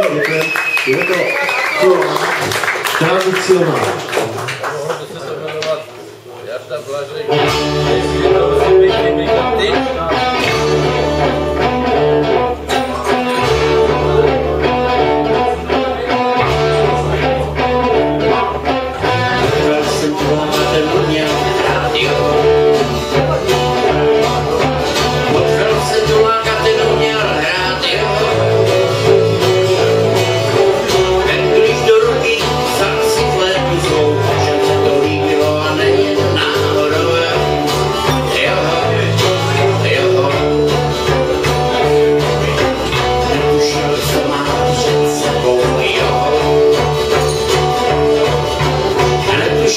Это, И это хор традиционно. Я же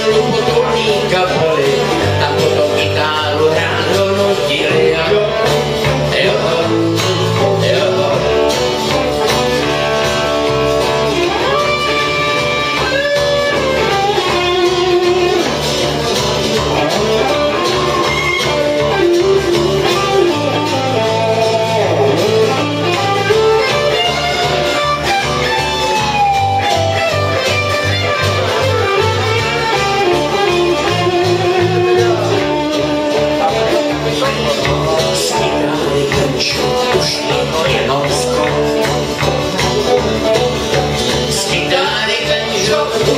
Cherubotu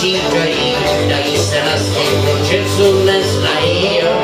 říkají, dají se na stěch, proč neznají.